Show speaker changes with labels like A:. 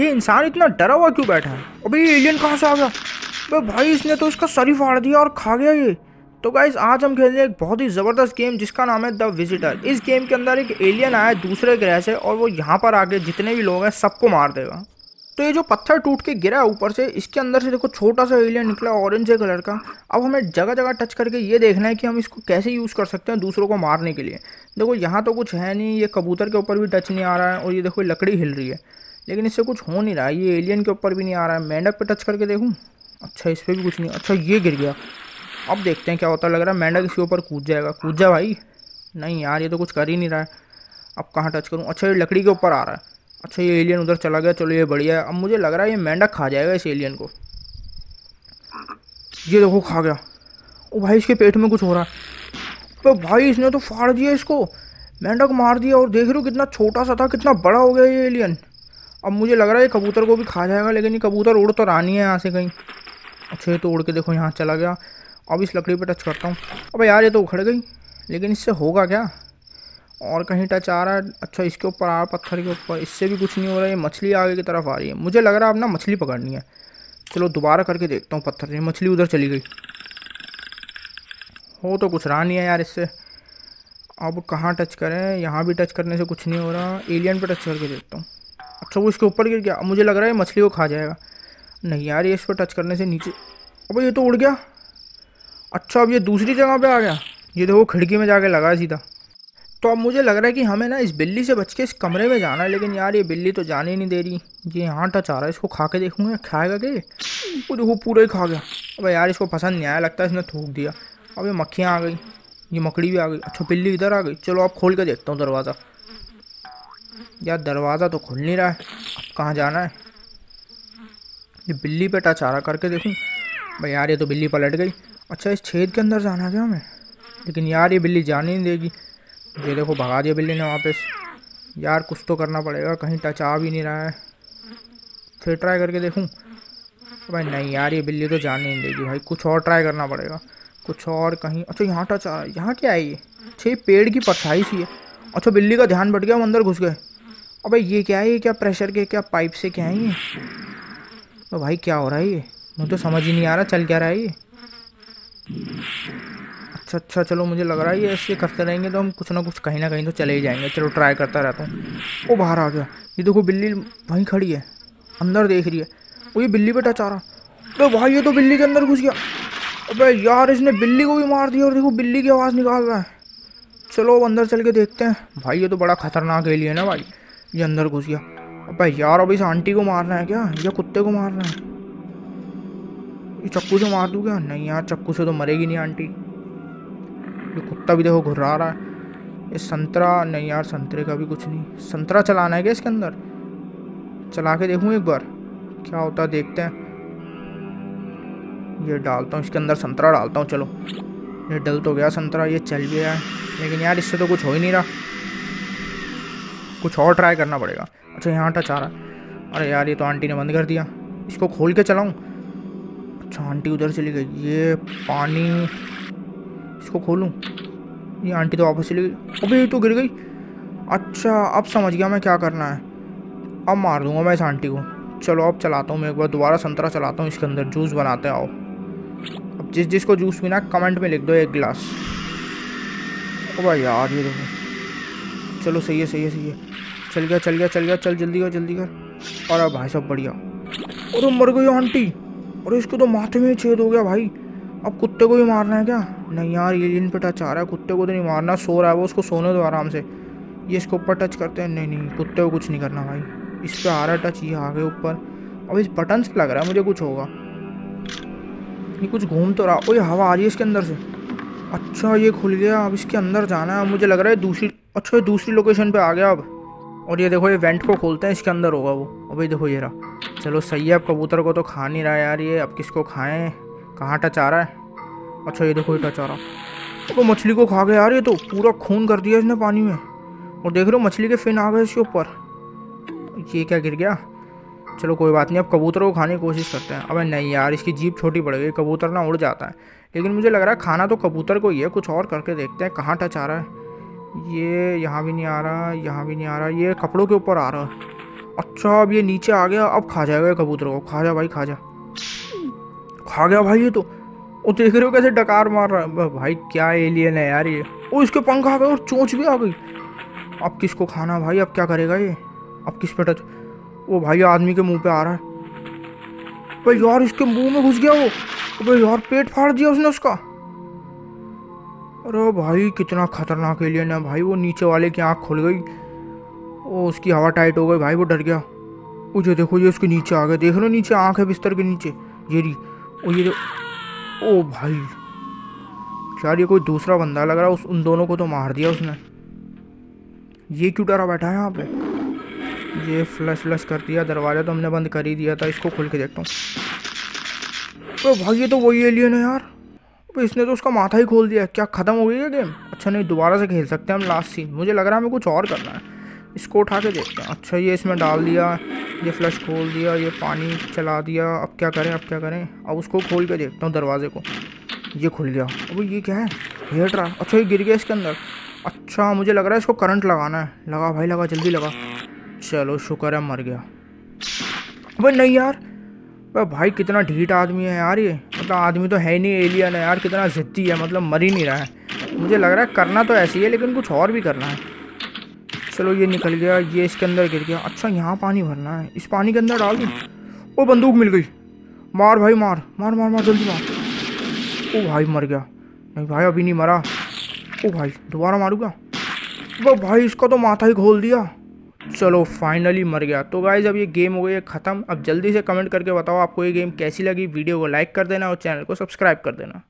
A: ये इंसान इतना डरा हुआ क्यों बैठा है? अबे ये एलियन कहाँ से आ गया? अबे भाई, इसने तो इसका सर ही फाड़ दिया और खा गया ये। तो गाइज़ आज हम खेल रहे हैं एक बहुत ही ज़बरदस्त गेम जिसका नाम है द विजिटर इस गेम के अंदर एक एलियन आया दूसरे ग्रह से और वो यहाँ पर आके जितने भी लोग हैं सबको मार देगा। तो ये जो पत्थर टूट के गिरा है ऊपर से, इसके अंदर से देखो छोटा सा एलियन निकला ऑरेंज कलर का। अब हमें जगह जगह टच करके ये देखना है कि हम इसको कैसे यूज़ कर सकते हैं दूसरों को मारने के लिए। देखो, यहाँ तो कुछ है नहीं, ये कबूतर के ऊपर भी टच नहीं आ रहा है और ये देखो लकड़ी हिल रही है। लेकिन इससे कुछ हो नहीं रहा है ये एलियन के ऊपर भी नहीं आ रहा है। मेंढक पे टच करके देखूँ? अच्छा इस पर भी कुछ नहीं अच्छा ये गिर गया। अब देखते हैं क्या होता लग रहा है। मेंढक इसके ऊपर कूद जाएगा। कूद जा भाई। नहीं यार, ये तो कुछ कर ही नहीं रहा है। अब कहाँ टच करूँ? अच्छा ये लकड़ी के ऊपर आ रहा है। अच्छा ये एलियन उधर चला गया। चलो, ये बढ़िया है। अब मुझे लग रहा है ये मेंढक खा जाएगा इस एलियन को। ये देखो, खा गया। ओ भाई, इसके पेट में कुछ हो रहा है। तो भाई, इसने तो फाड़ दिया इसको। मेंढक मार दिया और देख रहे हो कितना छोटा सा था, कितना बड़ा हो गया ये एलियन अब मुझे लग रहा है कबूतर को भी खा जाएगा, लेकिन ये कबूतर उड़ तो रहा नहीं है यहाँ से कहीं। अच्छा तो उड़ के देखो, यहाँ चला गया। अब इस लकड़ी पे टच करता हूँ। अब यार, ये तो उखड़ गई, लेकिन इससे होगा क्या? और कहीं टच आ रहा है। अच्छा इसके ऊपर आ पत्थर के ऊपर। इससे भी कुछ नहीं हो रहा है मछली आगे की तरफ़ आ रही है। मुझे लग रहा है अब ना मछली पकड़नी है। चलो, दोबारा करके देखता हूँ पत्थर से। मछली उधर चली गई। हो तो कुछ रहा नहीं है यार इससे। अब कहाँ टच करें? यहाँ भी टच करने से कुछ नहीं हो रहा। एलियन पे टच करके देखता हूँ। अच्छा वो इसके ऊपर गिर गया। अब मुझे लग रहा है मछली को खा जाएगा। नहीं यार, ये इस पर टच करने से नीचे अब ये तो उड़ गया। अच्छा अब ये दूसरी जगह पे आ गया। ये देखो, खिड़की में जाके लगा सीधा। तो अब मुझे लग रहा है कि हमें ना इस बिल्ली से बच के इस कमरे में जाना है, लेकिन यार ये बिल्ली तो जाने ही नहीं दे रही। ये यहाँ टच आ रहा है, इसको खा के देखूँगा खाएगा क्या वो देखो, पूरा ही खा गया। अब यार, इसको पसंद नहीं आया, लगता है इसने थूक दिया। अब ये मक्खियाँ आ गई, ये मकड़ी भी आ गई। अच्छा बिल्ली इधर आ गई। चलो आप खोल के देखता हूँ दरवाज़ा। यार, दरवाज़ा तो खुल नहीं रहा है। कहाँ जाना है? ये बिल्ली पे टच आ रहा करके देखूँ। भाई यार, ये तो बिल्ली पलट गई। अच्छा इस छेद के अंदर जाना क्या हमें? लेकिन यार, ये बिल्ली जाने नहीं देगी। ये देखो, भगा दिया बिल्ली ने वापस। यार, कुछ तो करना पड़ेगा। कहीं टच आ भी नहीं रहा है। फिर ट्राई करके देखूँ। भाई नहीं यार, ये बिल्ली तो जाने नहीं देगी भाई। कुछ और ट्राई करना पड़ेगा। कुछ और कहीं। अच्छा यहाँ टच। आ रहा है यहाँ क्या है ये? अच्छा ये पेड़ की परछाई सी है। अच्छा बिल्ली का ध्यान बढ़ गया हम अंदर घुस गए। अबे ये क्या है? ये क्या प्रेशर के क्या पाइप से क्या है ये? तो भाई, क्या हो रहा है ये? मुझे तो समझ ही नहीं आ रहा, चल क्या रहा है ये? अच्छा अच्छा चलो, मुझे लग रहा है ये ऐसे करते रहेंगे तो हम कुछ ना कुछ कहीं ना कहीं तो चले ही जाएँगे। चलो ट्राई करता रहता हूँ। वो बाहर आ गया। ये देखो, बिल्ली वहीं खड़ी है। अंदर देख रही है। वो ये बिल्ली पे टच आ रहा तो भाई, ये तो बिल्ली के अंदर घुस गया। अबे यार, इसने बिल्ली को भी मार दिया और देखो, बिल्ली की आवाज़ निकाल रहा है। चलो अंदर चल के देखते हैं। भाई, ये तो बड़ा खतरनाक एलियन है भाई। ये अंदर घुस गया। अबे यार, अब इस आंटी को मारना है क्या? या कुत्ते को मारना है? ये चक्कू से मार दूँ क्या? नहीं यार, चक्कू से तो मरेगी नहीं आंटी। ये कुत्ता भी देखो घुर्रा रहा है। ये संतरा, नहीं यार, संतरे का भी कुछ नहीं। संतरा चलाना है क्या इसके अंदर? चला के देखूँ एक बार। क्या होता है, देखते हैं। ये डालता हूँ, इसके अंदर संतरा डालता हूँ, चलो। ये डल तो गया संतरा, ये चल गया है। लेकिन यार, इससे तो कुछ हो ही नहीं रहा। कुछ और ट्राई करना पड़ेगा। अच्छा यहाँ टच आ रहा अरे यार, ये तो आंटी ने बंद कर दिया। इसको खोल के चलाऊँ? अच्छा आंटी उधर चली गई। ये पानी। इसको खोलूँ? ये आंटी तो वापस चली गई। अबे, ये तो गिर गई। अच्छा अब समझ गया मैं क्या करना है। अब मार दूँगा मैं इस आंटी को। चलो, अब चलाता हूँ मैं एक बार। दोबारा संतरा चलाता हूँ इसके अंदर। जूस बनाते आओ। अब जिस जिसको जूस पीना कमेंट में लिख दो एक गिलास। ओ भाई यार, ये देखो चलो, सही है सही है सही है। चल गया चल गया चल गया, चल, जल्दी कर जल्दी कर। और अब भाई सब बढ़िया। अरे मर गई आंटी। अरे इसको तो माथे में छेद हो गया भाई। अब कुत्ते को भी मारना है क्या? नहीं यार, ये जिन पे टच आ रहा है, कुत्ते को तो नहीं मारना। सो रहा है वो, उसको सोने दो आराम से। ये इसके ऊपर टच करते हैं। नहीं नहीं, कुत्ते को कुछ नहीं करना भाई। इस पर आ रहा टच ये आ गए ऊपर। अब इस बटन से लग रहा है, मुझे कुछ होगा। ये कुछ घूम तो रहा। ओ ये हवा आ रही है इसके अंदर से। अच्छा ये खुल गया। अब इसके अंदर जाना है। मुझे लग रहा है दूसरी अच्छा ये दूसरी लोकेशन पे आ गया अब। और ये देखो, ये वेंट को खोलते हैं, इसके अंदर होगा वो। ये देखो, ये रहा। चलो, सही है, अब कबूतर को तो खा नहीं रहा यार ये। अब किसको खाएँ? कहाँ टच आ रहा है? अच्छा ये देखो, ये टच आ रहा। तो मछली को खा गया यार ये तो। पूरा खून कर दिया इसने पानी में। और देख रहे हो, मछली के फिन आ गए इसके ऊपर। ये क्या गिर गया? चलो, कोई बात नहीं, अब कबूतर को खाने की कोशिश करते हैं। अबे नहीं यार, इसकी जीप छोटी पड़ गई, कबूतर ना उड़ जाता है। लेकिन मुझे लग रहा है, खाना तो कबूतर को ही है, कुछ और करके देखते हैं, कहाँ टच आ रहा है। ये यहाँ भी नहीं आ रहा, यहाँ भी नहीं आ रहा, ये कपड़ों के ऊपर आ रहा है। अच्छा अब ये नीचे आ गया, अब खा जाएगा कबूतर को। खा जा भाई, खा जा। खा गया भाई ये तो। वो देख रहे हो कैसे डकार मार रहा है। भाई क्या एलियन है यार ये। ओ इसके पंख आ गए और चोंच भी आ गई। अब किसको खाना भाई? अब क्या करेगा ये? अब किस पे टच? वो भाई आदमी के मुँह पे आ रहा है। भाई यार, इसके मुँह में घुस गया वो। भाई यार, पेट फाड़ दिया उसने उसका। अरे भाई, कितना खतरनाक एलियन है भाई, वो नीचे वाले की आँख खुल गई। ओ, उसकी हवा टाइट हो गई, भाई, वो डर गया। वो जो देखो, ये उसके नीचे आ गए। देख लो नीचे, आँख है बिस्तर के नीचे। ये रही, ओ, ये ओ, भाई। यार, ये कोई दूसरा बंदा लग रहा उस, उन दोनों को तो मार दिया उसने। ये क्यों डरा बैठा है यहाँ पे? ये फ्लश फ्लश कर दिया, दरवाज़ा तो हमने बंद कर ही दिया था, इसको खोल के देखता हूँ। तो भाई, ये तो वही एलियन है यार। इसने तो उसका माथा ही खोल दिया क्या ख़त्म हो गई है गेम अच्छा नहीं, दोबारा से खेल सकते हैं हम लास्ट सीन मुझे लग रहा है हमें कुछ और करना है। इसको उठा के देखते हैं। अच्छा ये इसमें डाल दिया, ये फ्लश खोल दिया, ये पानी चला दिया। अब क्या करें, अब क्या करें? अब उसको खोल के देखता हूँ दरवाजे को। ये खुल गया। अब ये क्या है? हेट रहा। अच्छा ये गिर गया इसके अंदर। अच्छा मुझे लग रहा है इसको करंट लगाना है। लगा भाई, लगा, जल्दी लगा। चलो, शुक्र है, मर गया। भाई नहीं यार। भाई, कितना ढीठ आदमी है यार ये। मतलब आदमी तो है ही नहीं एलियन है यार, कितना ज़िद्दी है मतलब मर ही नहीं रहा है। मुझे लग रहा है करना तो ऐसे ही है, लेकिन कुछ और भी करना है। चलो ये निकल गया, ये इसके अंदर गिर गया। अच्छा यहाँ पानी भरना है। इस पानी के अंदर डाल दूँ? वो बंदूक मिल गई। मार भाई, मार मार मार मार, जल्दी मार। ओ भाई, मर गया। नहीं भाई, अभी नहीं मरा। ओ भाई, दोबारा मारूँगा? वो भाई, इसका तो माथा ही खोल दिया। चलो फाइनली मर गया। तो गाइज़ अब ये गेम हो गई है ख़त्म। अब जल्दी से कमेंट करके बताओ आपको ये गेम कैसी लगी। वीडियो को लाइक कर देना और चैनल को सब्सक्राइब कर देना।